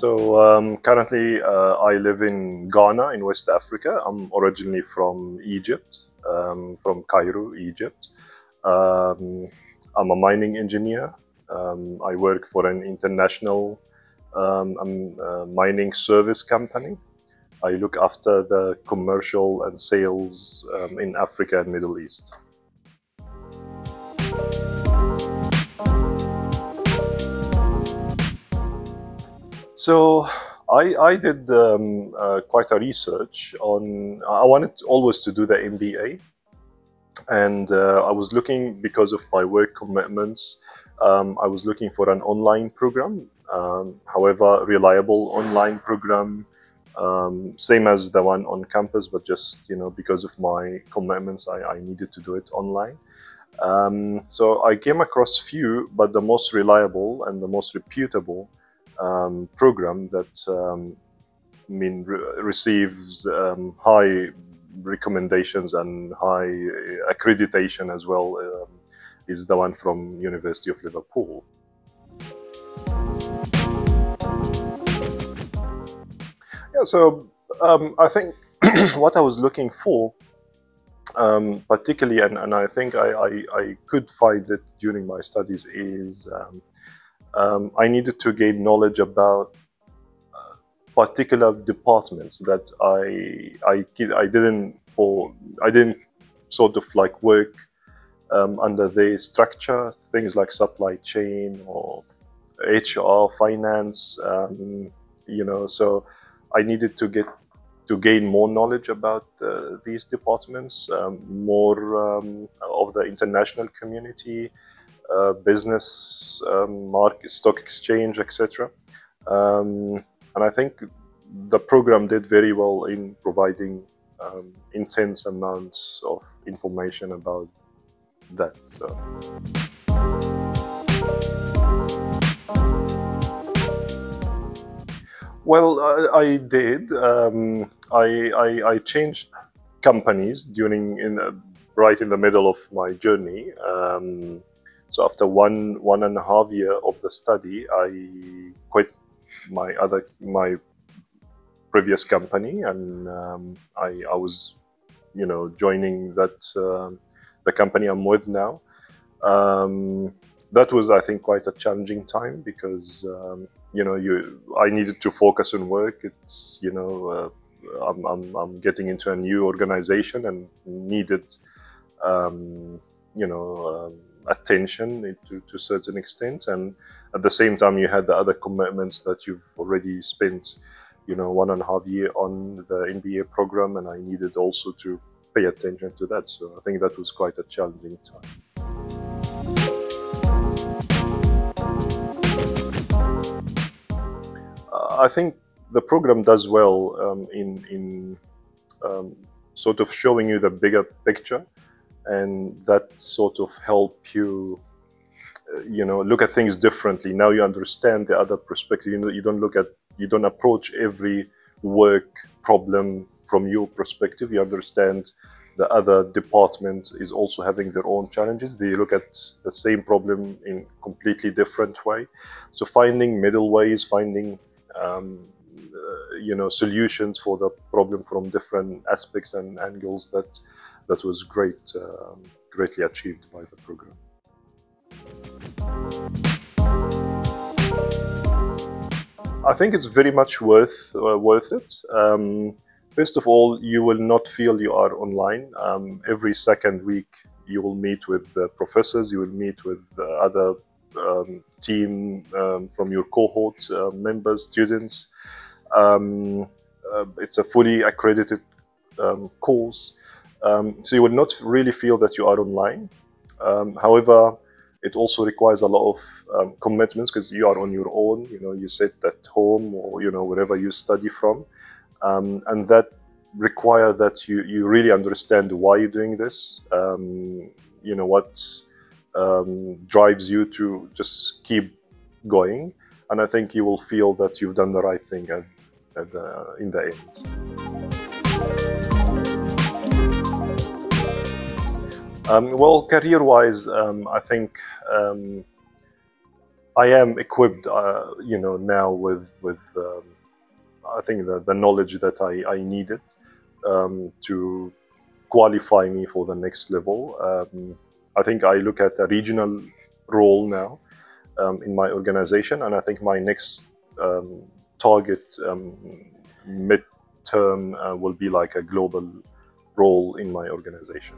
So um, currently uh, I live in Ghana in West Africa. I'm originally from Egypt, um, from Cairo, Egypt. Um, I'm a mining engineer. Um, I work for an international um, uh, mining service company. I look after the commercial and sales um, in Africa and Middle East. So I, I did um, uh, quite a research on, I wanted always to do the MBA. And uh, I was looking, because of my work commitments, um, I was looking for an online program, um, however, reliable online program, um, same as the one on campus, but just, you know, because of my commitments, I, I needed to do it online. Um, so I came across few, but the most reliable and the most reputable um, program that um, I mean re receives um, high recommendations and high accreditation as well um, is the one from University of Liverpool. Yeah, so um, I think what I was looking for um, particularly, and, and I think I, I, I, could find it during my studies, is um, um, I needed to gain knowledge about uh, particular departments that I, I, I didn't for I didn't sort of like work um, under the structure, things like supply chain or HR, finance, um, you know, so I needed to get to gain more knowledge about uh, these departments, um, more um, of the international community, uh, business, um, market, stock exchange, etc. Um, and I think the program did very well in providing um, intense amounts of information about that. So. Well, I, I did. Um, I, I, I, changed companies during in right in the middle of my journey. Um, so after one one and a half year of the study, I quit my other my previous company, and um, I, I was, you know, joining that uh, the company I'm with now. Um, that was, I think, quite a challenging time because um, you know you I needed to focus on work. It's you know uh, I'm, I'm, I'm getting into a new organization and needed um, you know um, attention to, to a certain extent and at the same time you had the other commitments that you've already spent you know one and a half year on the MBA program and I needed also to pay attention to that so I think that was quite a challenging time. I think the program does well um, in, in um, sort of showing you the bigger picture and that sort of help you uh, you know look at things differently. Now you understand the other perspective. You know you don't look at you don't approach every work problem from your perspective. You understand the other department is also having their own challenges. They look at the same problem in completely different way. So finding middle ways finding um, uh, you know solutions for the problem from different aspects and angles that that was great, um, greatly achieved by the program. I think it's very much worth uh, worth it. Um, first of all, you will not feel you are online. Um, every second week, you will meet with the professors. You will meet with other um, team um, from your cohort uh, members, students. Um, uh, it's a fully accredited um, course. Um, so you will not really feel that you are online. Um, however, it also requires a lot of commitments because you are on your own. You know, you sit at home or you know wherever you study from, and that require that you you really understand why you're doing this. You know what um, drives you to just keep going, and I think you will feel that you've done the right thing at, at the, in the end. Um, well, career-wise, um, I think um, I am equipped, uh, you know, now with with um, I think the, the knowledge that I, I needed um, to qualify me for the next level. Um, I think I look at a regional role now in my organization, and I think my next target mid-term uh, will be like a global role in my organization.